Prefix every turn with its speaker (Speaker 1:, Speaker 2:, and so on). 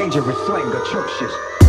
Speaker 1: danger dangerous, slang atrocious.